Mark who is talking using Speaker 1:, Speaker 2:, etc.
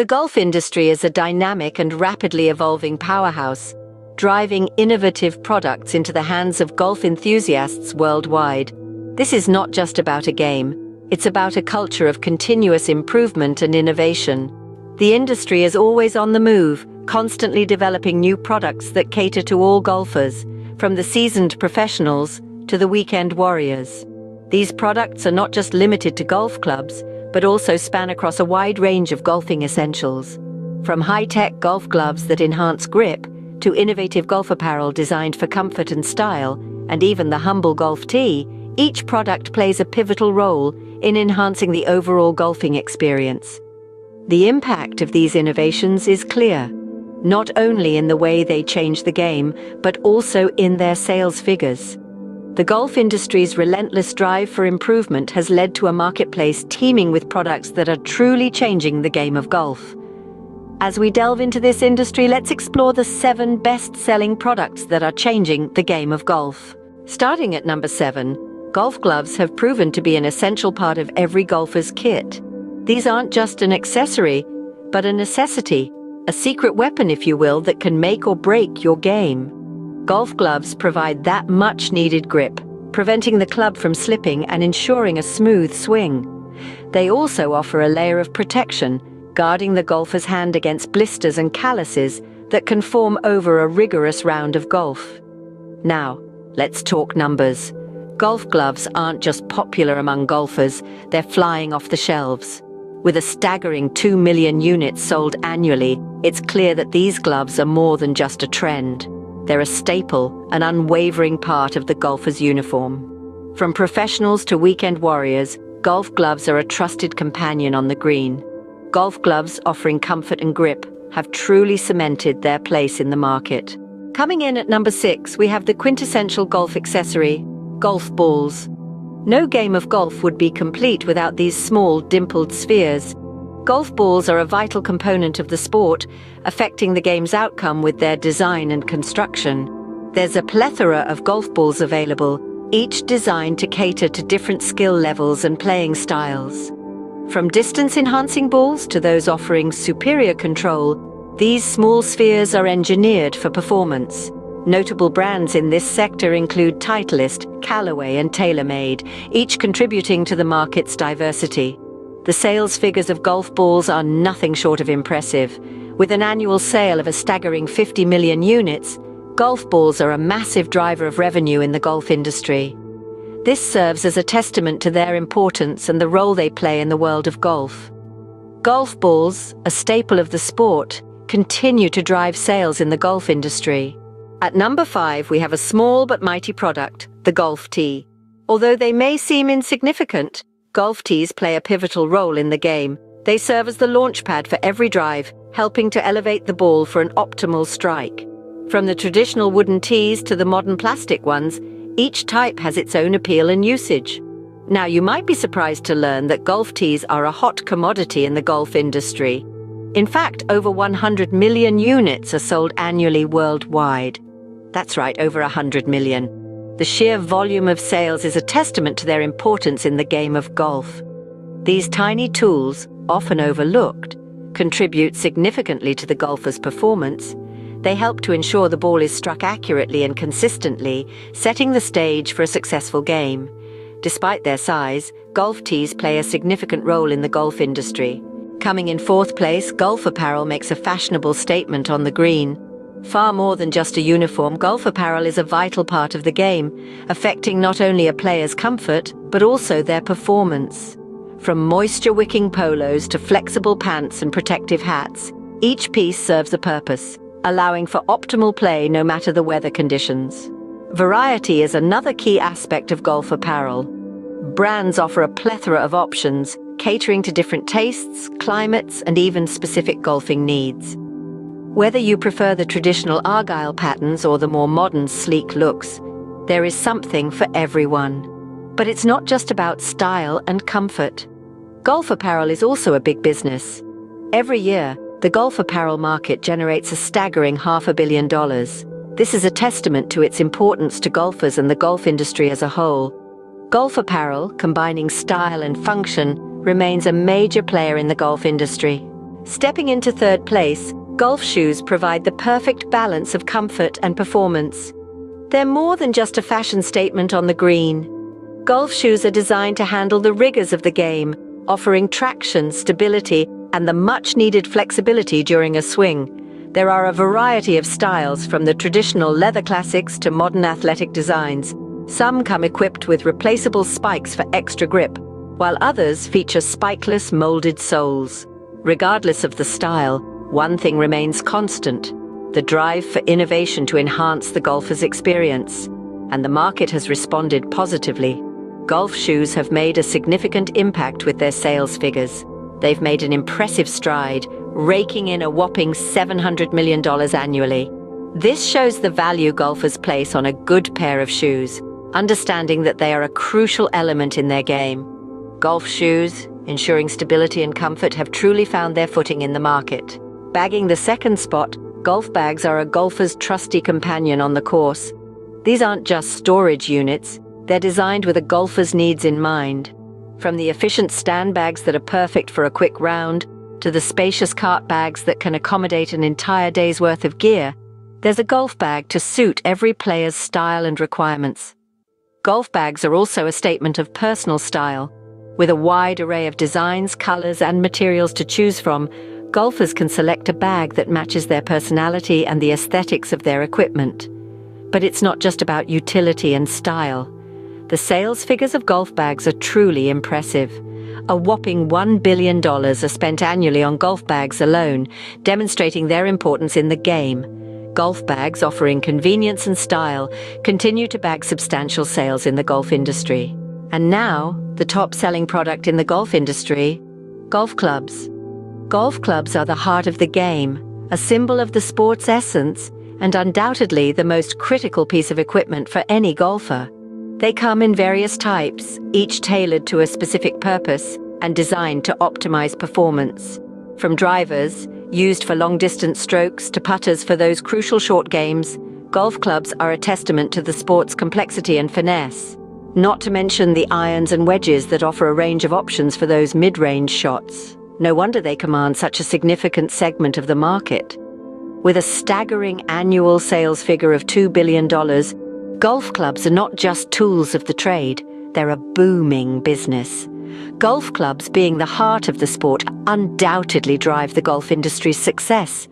Speaker 1: The golf industry is a dynamic and rapidly evolving powerhouse, driving innovative products into the hands of golf enthusiasts worldwide. This is not just about a game, it's about a culture of continuous improvement and innovation. The industry is always on the move, constantly developing new products that cater to all golfers, from the seasoned professionals to the weekend warriors. These products are not just limited to golf clubs, but also span across a wide range of golfing essentials. From high-tech golf gloves that enhance grip, to innovative golf apparel designed for comfort and style, and even the humble golf tee, each product plays a pivotal role in enhancing the overall golfing experience. The impact of these innovations is clear, not only in the way they change the game, but also in their sales figures. The golf industry's relentless drive for improvement has led to a marketplace teeming with products that are truly changing the game of golf. As we delve into this industry, let's explore the seven best-selling products that are changing the game of golf. Starting at number seven, golf gloves have proven to be an essential part of every golfer's kit. These aren't just an accessory, but a necessity, a secret weapon, if you will, that can make or break your game. Golf gloves provide that much-needed grip, preventing the club from slipping and ensuring a smooth swing. They also offer a layer of protection, guarding the golfer's hand against blisters and calluses that can form over a rigorous round of golf. Now, let's talk numbers. Golf gloves aren't just popular among golfers, they're flying off the shelves. With a staggering 2 million units sold annually, it's clear that these gloves are more than just a trend. They're a staple, an unwavering part of the golfer's uniform. From professionals to weekend warriors, golf gloves are a trusted companion on the green. Golf gloves offering comfort and grip have truly cemented their place in the market. Coming in at number six, we have the quintessential golf accessory, golf balls. No game of golf would be complete without these small, dimpled spheres. Golf balls are a vital component of the sport, affecting the game's outcome with their design and construction. There's a plethora of golf balls available, each designed to cater to different skill levels and playing styles. From distance-enhancing balls to those offering superior control, these small spheres are engineered for performance. Notable brands in this sector include Titleist, Callaway and TaylorMade, each contributing to the market's diversity. The sales figures of golf balls are nothing short of impressive. With an annual sale of a staggering 50 million units, golf balls are a massive driver of revenue in the golf industry. This serves as a testament to their importance and the role they play in the world of golf. Golf balls, a staple of the sport, continue to drive sales in the golf industry. At number five, we have a small but mighty product, the golf tee. Although they may seem insignificant, golf tees play a pivotal role in the game. They serve as the launchpad for every drive, helping to elevate the ball for an optimal strike. From the traditional wooden tees to the modern plastic ones, each type has its own appeal and usage. Now, you might be surprised to learn that golf tees are a hot commodity in the golf industry. In fact, over 100 million units are sold annually worldwide. That's right, over 100 million. The sheer volume of sales is a testament to their importance in the game of golf. These tiny tools, often overlooked, contribute significantly to the golfer's performance. They help to ensure the ball is struck accurately and consistently, setting the stage for a successful game. Despite their size, golf tees play a significant role in the golf industry. Coming in fourth place, golf apparel makes a fashionable statement on the green. Far more than just a uniform, golf apparel is a vital part of the game, affecting not only a player's comfort, but also their performance. From moisture-wicking polos to flexible pants and protective hats, each piece serves a purpose, allowing for optimal play no matter the weather conditions. Variety is another key aspect of golf apparel. Brands offer a plethora of options, catering to different tastes, climates, and even specific golfing needs. Whether you prefer the traditional Argyle patterns or the more modern sleek looks, there is something for everyone. But it's not just about style and comfort. Golf apparel is also a big business. Every year, the golf apparel market generates a staggering half a billion dollars. This is a testament to its importance to golfers and the golf industry as a whole. Golf apparel, combining style and function, remains a major player in the golf industry. Stepping into third place, golf shoes provide the perfect balance of comfort and performance. They're more than just a fashion statement on the green. Golf shoes are designed to handle the rigors of the game, offering traction, stability, and the much-needed flexibility during a swing. There are a variety of styles, from the traditional leather classics to modern athletic designs. Some come equipped with replaceable spikes for extra grip, while others feature spikeless molded soles. Regardless of the style, one thing remains constant, the drive for innovation to enhance the golfer's experience. And the market has responded positively. Golf shoes have made a significant impact with their sales figures. They've made an impressive stride, raking in a whopping $700 million annually. This shows the value golfers place on a good pair of shoes, understanding that they are a crucial element in their game. Golf shoes, ensuring stability and comfort, have truly found their footing in the market. Bagging the second spot, golf bags are a golfer's trusty companion on the course. These aren't just storage units, they're designed with a golfer's needs in mind. From the efficient stand bags that are perfect for a quick round, to the spacious cart bags that can accommodate an entire day's worth of gear, there's a golf bag to suit every player's style and requirements. Golf bags are also a statement of personal style. With a wide array of designs, colors, and materials to choose from, golfers can select a bag that matches their personality and the aesthetics of their equipment. But it's not just about utility and style. The sales figures of golf bags are truly impressive. A whopping $1 billion are spent annually on golf bags alone, demonstrating their importance in the game. Golf bags offering convenience and style continue to bag substantial sales in the golf industry. And now, the top selling product in the golf industry golf clubs. Golf clubs are the heart of the game, a symbol of the sport's essence, and undoubtedly the most critical piece of equipment for any golfer. They come in various types, each tailored to a specific purpose and designed to optimize performance. From drivers, used for long-distance strokes, to putters for those crucial short games, golf clubs are a testament to the sport's complexity and finesse. Not to mention the irons and wedges that offer a range of options for those mid-range shots. No wonder they command such a significant segment of the market. With a staggering annual sales figure of $2 billion, golf clubs are not just tools of the trade, they're a booming business. Golf clubs, being the heart of the sport, undoubtedly drive the golf industry's success.